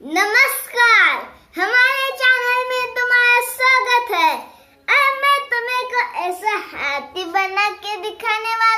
नमस्कार। हमारे चैनल में तुम्हारा स्वागत है। अब मैं तुम्हें को ऐसा हाथी बना के दिखाने वाला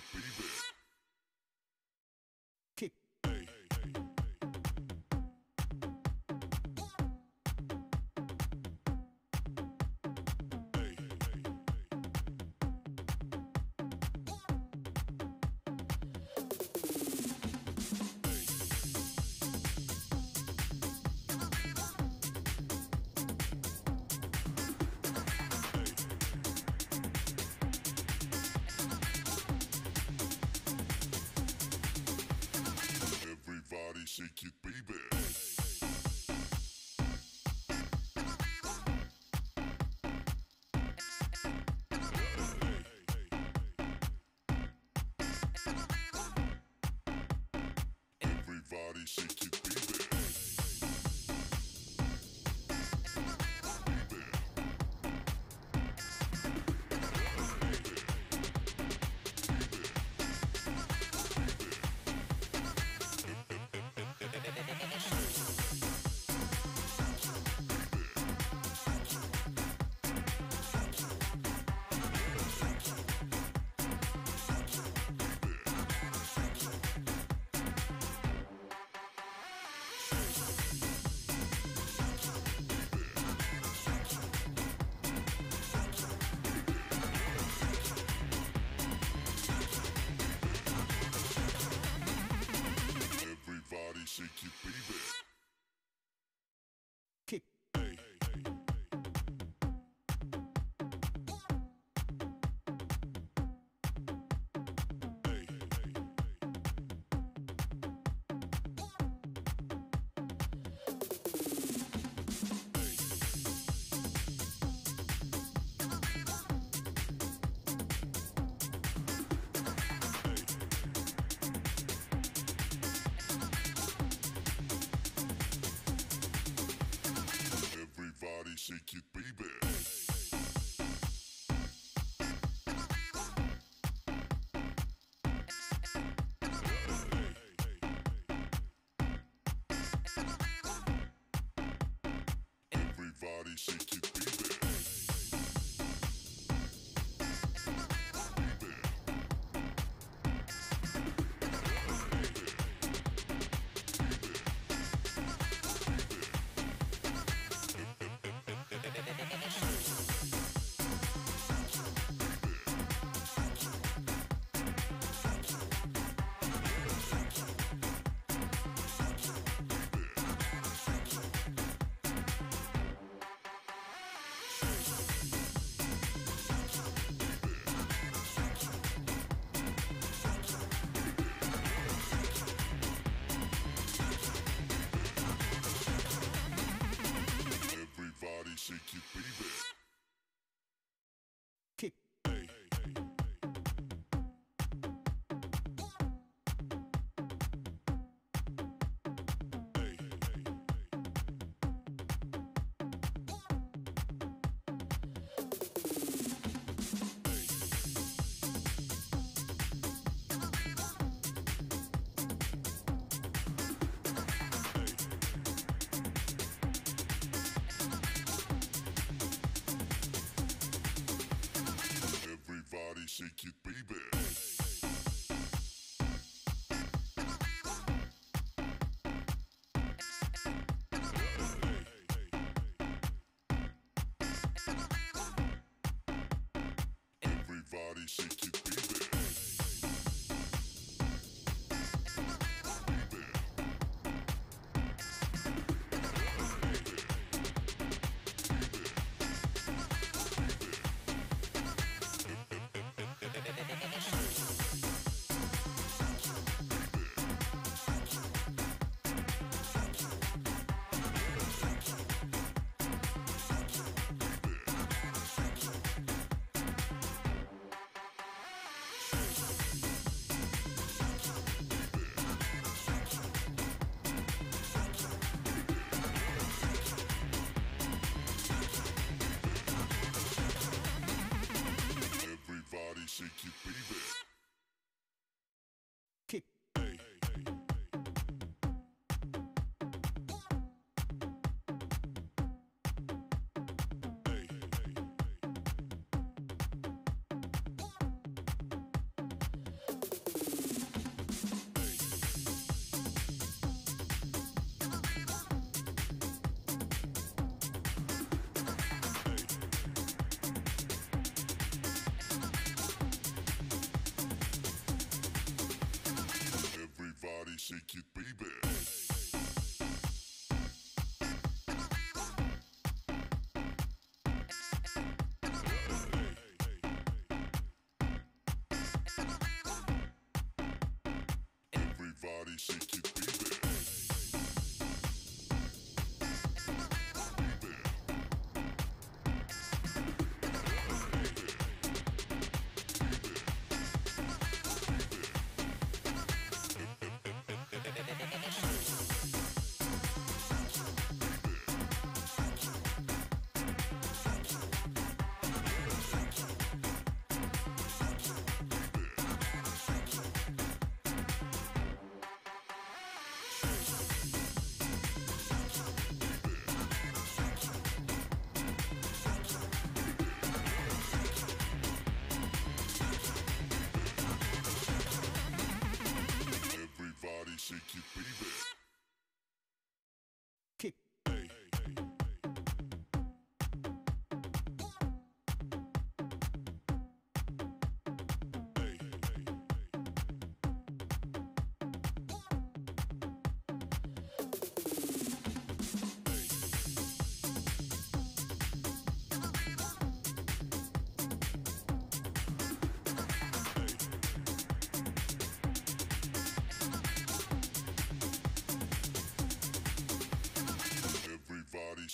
Beat, beat. Bye. Shake baby.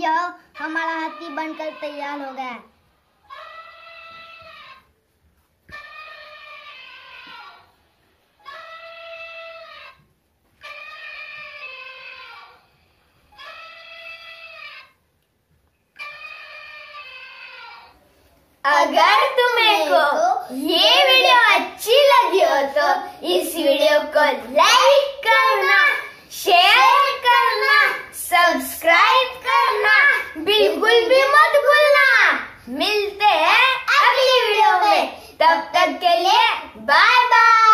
यह हमारा हाथी बनकर तैयार हो गया। अगर तुम्हें को ये वीडियो अच्छी लगी हो तो इस वीडियो को लाइक करना शेयर करना। सब्सक्राइब करना। बिल्कुल भी मत भूलना। मिलते हैं अगली वीडियो में। तब तक के लिए बाय बाय